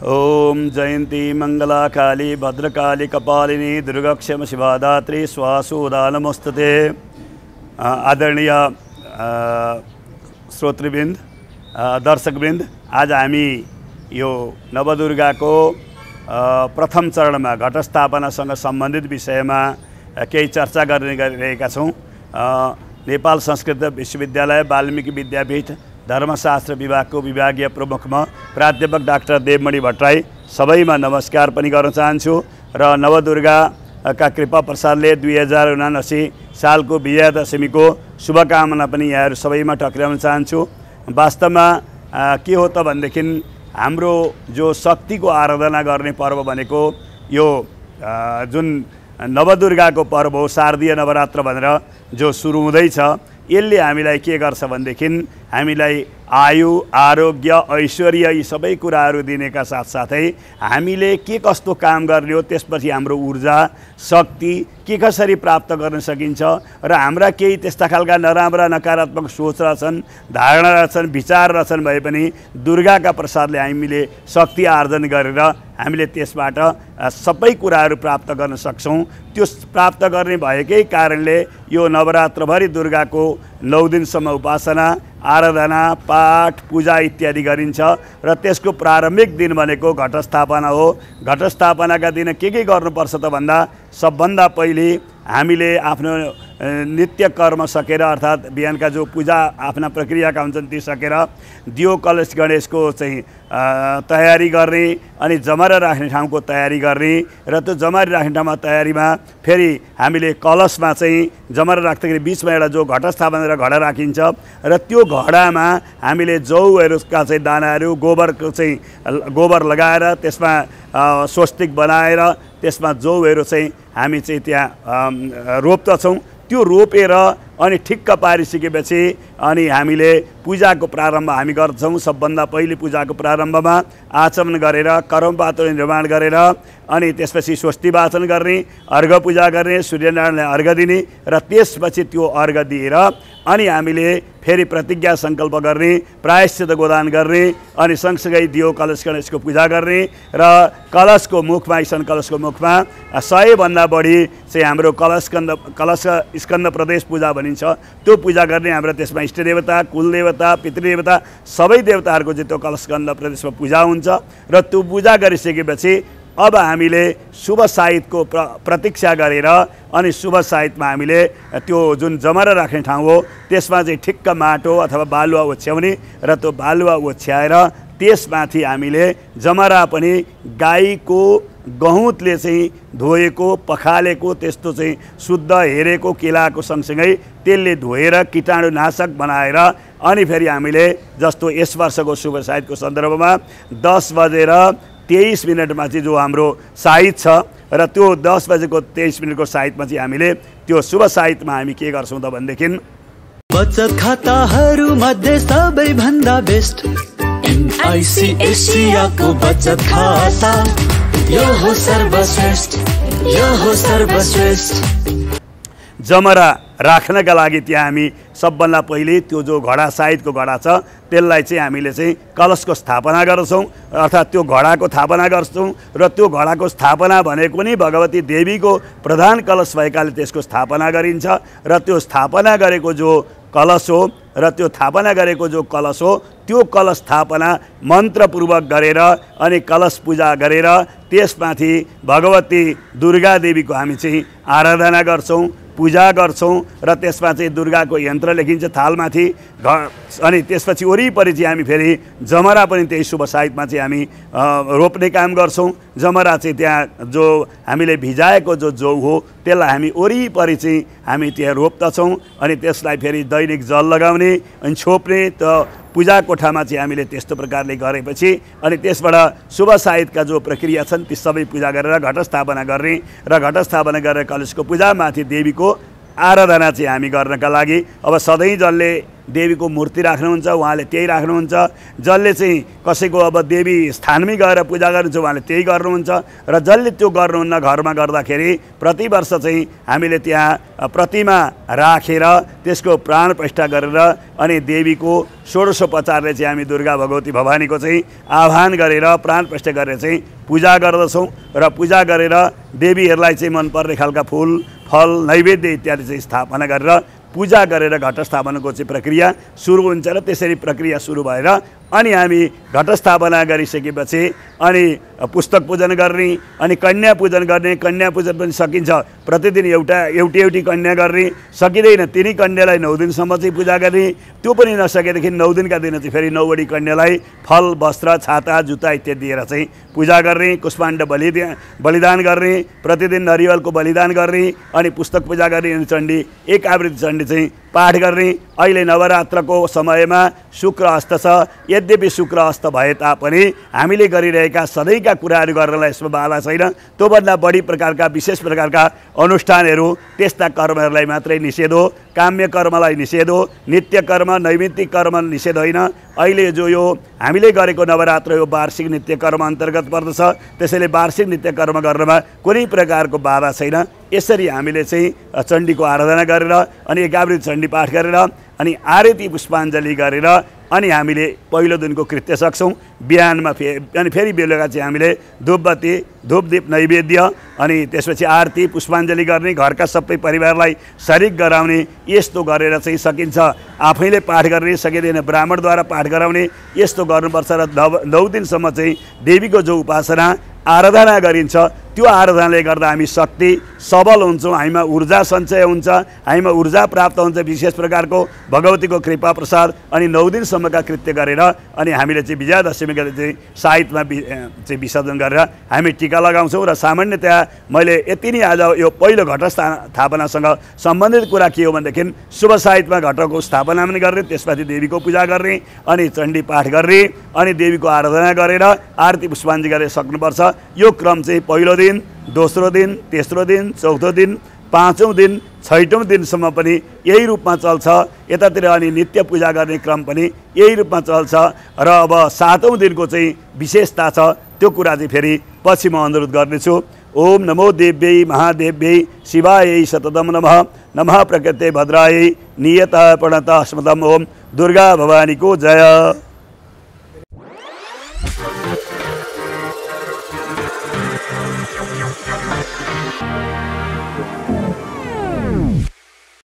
ॐ जयंती मंगला काली भद्रकाली कपालिनी दुर्गक्षम शिवादात्री स्वासुदा नमस्तते। आदरणीय श्रोतृवृन्द दर्शकवृन्द आज हामी यो नवदुर्गाको अ, प्रथम चरणमा घटस्थापनासँग सम्बन्धित विषयमा अ, केही चर्चा गर्ने गरिरहेका छौँ। नेपाल संस्कृत विश्वविद्यालय वाल्मिकी विद्यापीठ धर्मशास्त्र विभागको विभागीय प्रमुख म प्राध्यापक डाक्टर देवमणि भट्टराई सबैमा नमस्कार पनि गर्न चाहन्छु र नवदुर्गाका कृपा प्रसादले दुई हजार उनासी सालको विजयादशमीको शुभकामना पनि यहाँहरू सबैमा टक्राउन चाहन्छु। वास्तवमा के हो त भनेदेखि हाम्रो जो शक्तिको आराधना गर्ने पर्व भनेको यो जुन नवदुर्गाको पर्व हो शारदीय नवरात्र भनेर जो सुरु हुँदैछ यसले हामीलाई के गर्छ भनेदेखि हामीलाई आयु आरोग्य ऐश्वर्य यी सबै कुराहरू दिनेका साथसाथै हामीले के कस्तो काम गर्ने हो त्यसपछि हाम्रो ऊर्जा शक्ति के कसरी प्राप्त गर्न सकिन्छ र हाम्रा केही त्यस्ता खालका नराम्रा नकारात्मक सोच रहेछन् धारणा रहेछन् विचार रहेछन् भए पनि दुर्गाका प्रसादले हामीले शक्ति आर्जन गरेर हामीले त्यसबाट सबै कुराहरू प्राप्त गर्न सक्छौँ। त्यो प्राप्त गर्ने भएकै कारणले यो नवरात्रभरि दुर्गाको नौ दिनसम्म उपासना आराधना पाठ पूजा इत्यादि गरिन्छ र त्यसको प्रारम्भिक दिन भनेको घटस्थापना हो। घटस्थापनाका दिन के के गर्नुपर्छ त भन्दा सबभन्दा पहिले हामीले आफ्नो नित्य कर्म सकेर अर्थात् बिहानका जो पूजा आफ्ना प्रक्रियाका हुन्छन् ती सकेर दियो कलश गणेशको चाहिँ तयारी गर्ने अनि जमरा राख्ने ठाउँको तयारी गर्ने र त्यो जमरा राख्ने ठाउँमा तयारीमा फेरि हामीले कलशमा चाहिँ जमरा राख्दाखेरि बिचमा एउटा जो घटस्थापना र घडा राखिन्छ र त्यो घडामा हामीले जौहरूका चाहिँ दानाहरू गोबरको चाहिँ गोबर लगाएर त्यसमा स्वस्तिक बनाएर त्यसमा जौहरू चाहिँ हामी चाहिँ त्यहाँ रोप्दछौँ। त्यो रोपेर अनि ठिक्क पारिसकेपछि अनि हामीले पूजाको प्रारम्भ हामी गर्छौँ। सबभन्दा पहिले पूजाको प्रारम्भमा आचमन गरेर कर्मपात्र निर्माण गरेर अनि त्यसपछि स्वस्ति वाचन गर्ने अर्घ पूजा गर्ने सूर्यनारायणलाई अर्घ दिने र त्यसपछि त्यो अर्घ दिएर अनि हामीले फेरि प्रतिज्ञा सङ्कल्प गर्ने प्रायश्चित गोदान गर्ने अनि सँगसँगै दियो कलश गणेशको पूजा गर्ने र कलशको मुखमा ईशान कलशको मुखमा सयभन्दा बढी चाहिँ हाम्रो कलश स्कन्द कलश स्कन्द प्रदेश पूजा भनिन्छ त्यो पूजा गर्ने हाम्रो त्यसमा इष्टदेवता कुलदेवता पितृदेवता सबै देवताहरूको चाहिँ त्यो कलश स्कन्द प्रदेशमा पूजा हुन्छ र त्यो पूजा गरिसकेपछि अब हामीले शुभ साहितको प्र प्रतीक्षा गरेर अनि शुभ साहितमा हामीले त्यो जुन जमरा राख्ने ठाउँ हो त्यसमा चाहिँ ठिक्क माटो अथवा बालुवा ओछ्याउने र त्यो बालुवा ओछ्याएर त्यसमाथि हामीले जमरा पनि गाईको गहुँतले चाहिँ धोएको पखालेको त्यस्तो चाहिँ शुद्ध हेरेको केलाको सँगसँगै त्यसले धोएर कीटाणुनाशक बनाएर अनि फेरि हामीले जस्तो यस वर्षको शुभ साहितको सन्दर्भमा दस बजेर तेइस मिनटमा चाहिँ जो हाम्रो साहित छ र त्यो दस बजेको तेइस मिनटको साहितमा चाहिँ हामीले त्यो शुभ साहितमा हामी के गर्छौँ त भनेदेखि बचत खाताहरू मध्ये सबैभन्दा बेस्ट। एनआइसी एसियाको बचत खाता। जमरा राख्नका लागि त्यहाँ हामी सबभन्दा पहिले त्यो जो घडा साहितको घडा छ त्यसलाई चाहिँ हामीले चाहिँ कलशको स्थापना गर्छौँ अर्थात् त्यो घडाको स्थापना गर्छौँ र त्यो घडाको स्थापना भनेको नि भगवती देवीको प्रधान कलश भएकाले त्यसको स्थापना गरिन्छ र त्यो स्थापना गरेको जो कलश हो र त्यो स्थापना गरेको जो कलश हो त्यो कलश स्थापना मन्त्रपूर्वक गरेर अनि कलश पूजा गरेर त्यसमाथि भगवती दुर्गा देवीको हामी चाहिँ आराधना गर्छौँ। पूजा गर्छौँ र त्यसमा चाहिँ दुर्गाको यन्त्र लेखिन्छ थालमाथि घ अनि त्यसपछि वरिपरि चाहिँ हामी फेरि जमरा पनि त्यही शुभ साहितमा चाहिँ हामी रोप्ने काम गर्छौँ। जमरा चाहिँ त्यहाँ जो हामीले भिजाएको जो जौ हो त्यसलाई हामी वरिपरि चाहिँ हामी त्यहाँ रोप्दछौँ। अनि त्यसलाई फेरि दैनिक जल लगाउने अनि छोप्ने त पूजा कोठामा चाहिँ हामीले त्यस्तो प्रकारले गरेपछि अनि त्यसबाट शुभ साहितका जो प्रक्रिया छन् ती सबै पूजा गरेर घटस्थापना गर्ने र घटस्थापना गरेर कलशको पूजामाथि देवीको आराधना चाहिँ हामी गर्नका लागि अब सधैँ जसले देवीको मूर्ति राख्नुहुन्छ उहाँले त्यही राख्नुहुन्छ। जसले चाहिँ कसैको अब देवी स्थानमै गएर पूजा गर्नुहुन्छ उहाँले त्यही गर्नुहुन्छ। र जसले त्यो गर्नुहुन्न घरमा गर्दाखेरि प्रतिवर्ष चाहिँ हामीले त्यहाँ प्रतिमा राखेर त्यसको प्राण प्रतिष्ठा गरेर अनि देवीको षोडशोपचारले चाहिँ हामी दुर्गा भगवती भवानीको चाहिँ आह्वान गरेर प्राण प्रतिष्ठा गरेर चाहिँ पूजा गर्दछौँ। र पूजा गरेर देवीहरूलाई चाहिँ मनपर्ने खालका फुल फल नैवेद्य इत्यादि चाहिँ स्थापना गरेर पूजा गरेर घटस्थापनाको चाहिँ प्रक्रिया सुरु हुन्छ र त्यसरी प्रक्रिया सुरु भएर अनि हामी घटस्थापना गरिसकेपछि अनि पुस्तक पूजन गर्ने अनि कन्या पूजन गर्ने कन्या पूजन पनि सकिन्छ। प्रतिदिन एउटा एउटी एउटी कन्या गर्ने सकिँदैन। तिनै कन्यालाई नौ दिनसम्म चाहिँ पूजा गर्ने त्यो पनि नसकेदेखि नौ दिनका दिन चाहिँ फेरि नौवटी कन्यालाई फल वस्त्र छाता जुत्ता इत्यादि दिएर चाहिँ पूजा गर्ने कुष्माण्ड बलि बलिदान गर्ने प्रतिदिन नरिवलको बलिदान गर्ने अनि पुस्तक पूजा गर्ने चण्डी एक आवृत्ति चण्डी चाहिँ पाठ गर्ने अहिले नवरात्रको समयमा शुक्र अस्त छ यद्यपि शुक्र अस्त भए तापनि हामीले गरिरहेका सधैँका कुराहरू गर्नलाई यसमा बाधा छैन। त्योभन्दा बढी प्रकारका विशेष प्रकारका अनुष्ठानहरू त्यस्ता कर्महरूलाई मात्रै निषेध। हो काम्य कर्मलाई निषेध हो नित्य कर्म नैमित्तिक कर्म निषेध होइन। अहिले जो यो हामीले गरेको नवरात्र यो वार्षिक नित्य कर्म अन्तर्गत पर्दछ त्यसैले वार्षिक नित्य कर्म गर्नमा कुनै प्रकारको बाधा छैन। यसरी हामीले चाहिँ चण्डीको आराधना गरेर अनि एकावृत चण्डी पाठ गरेर अनि आरती पुष्पाञ्जली गरेर अनि हामीले पहिलो दिनको कृत्य सक्छौँ। बिहानमा फे अनि फेरि बेलुका चाहिँ हामीले धुपबत्ती धुपदीप नैवेद्य अनि त्यसपछि आरती पुष्पाञ्जली गर्ने घरका सबै परिवारलाई सरिक गराउने यस्तो गरेर चाहिँ सकिन्छ। आफैले पाठ गर्ने सकिँदैन ब्राह्मणद्वारा पाठ गराउने यस्तो गर्नुपर्छ र नौ दिनसम्म चाहिँ देवीको जो उपासना आराधना गरिन्छ त्यो आराधनाले गर्दा हामी शक्ति सबल हुन्छौँ हामीमा ऊर्जा सञ्चय हुन्छ हामीमा ऊर्जा प्राप्त हुन्छ विशेष प्रकारको भगवतीको कृपा प्रसाद अनि नौ दिनसम्मका कृत्य गरेर अनि हामीले चाहिँ विजयादशमीका चाहिँ साहित्यमा चाहिँ विसर्जन गरेर हामी टिका लगाउँछौँ र सामान्यतया मैले यति नै आज यो पहिलो घट स्थापनासँग सम्बन्धित कुरा के हो भनेदेखि शुभ साहित्यमा घटको स्थापना पनि गर्ने त्यसपछि देवीको पूजा गर्ने अनि चण्डी पाठ गर्ने अनि देवीको आराधना गरेर आरती पुष्पाञ्जली गरेर सक्नुपर्छ। यो क्रम चाहिँ पहिलो दिन दोस्रो दिन तेस्रो दिन चौथो दिन पाँचौँ दिन छैटौँ दिनसम्म पनि यही रूपमा चल्छ। यतातिर अनि नित्य पूजा गर्ने क्रम पनि यही रूपमा चल्छ र अब सातौँ दिनको चाहिँ विशेषता छ। त्यो कुरा चाहिँ फेरि पछि म अनुरोध गर्नेछु। ओम नमो देव्यै महादेव्यै शिवायै सततम नमः। नमः प्रकृते भद्रायै नियत प्रणत स्मतम। ओम दुर्गा भवानीको जय।